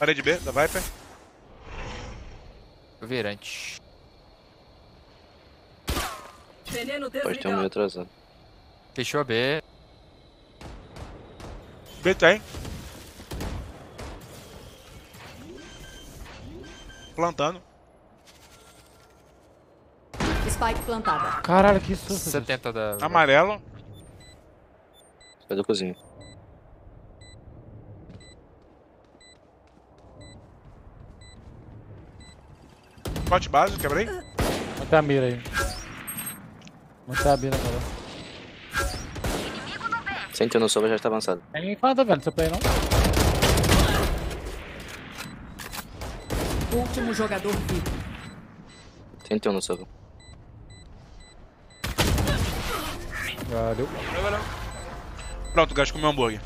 Parede B, da Viper. Virante. Veneno Pode ter um meio atrasado. Fechou a B. B tem. Plantando. Spike plantada. Caralho, que susto. 70 da. Amarelo. Sai da cozinha. Pote base, quebrei. Muita a mira aí. Muita a mira, cara. Sem ter noção, já está avançado. Tem quanto, velho? Seu play não? Último jogador vivo. Sem ter noção. Valeu. Pronto, o gajo comeu hambúrguer.